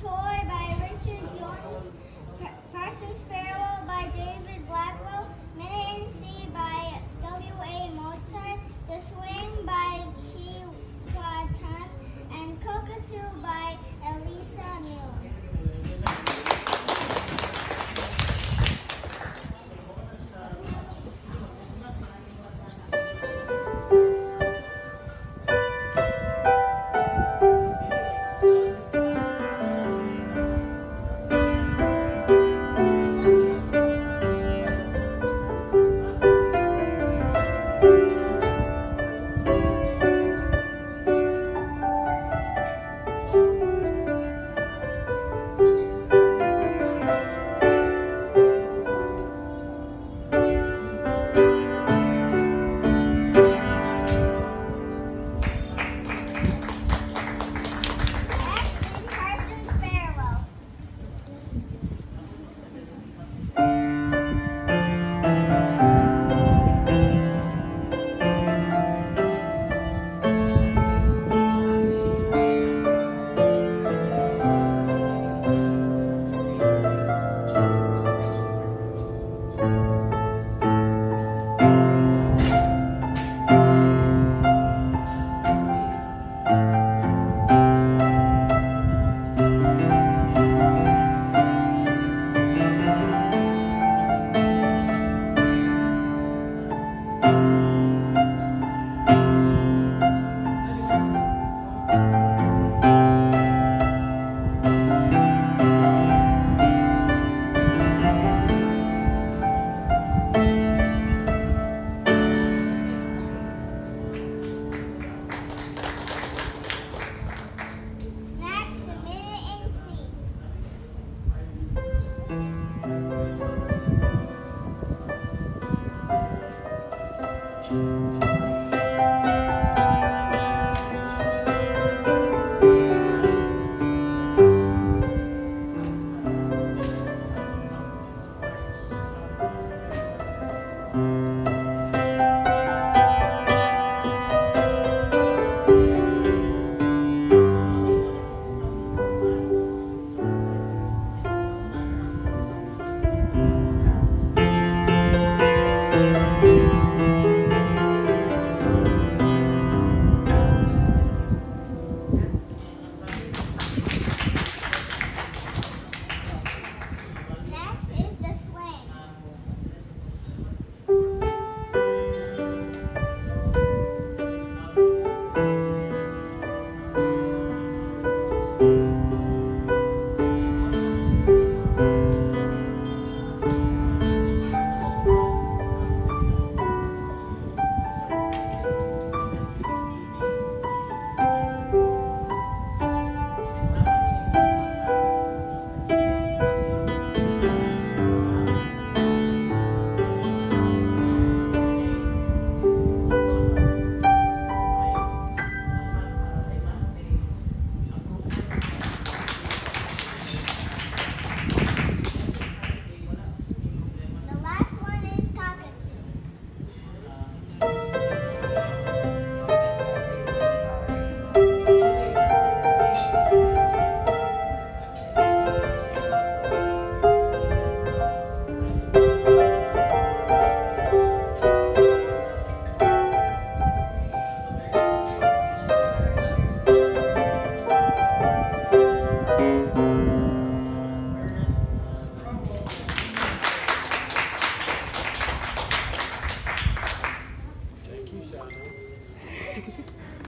Toy by Richard Jones, Pa- Parsons Farewell thank mm -hmm. you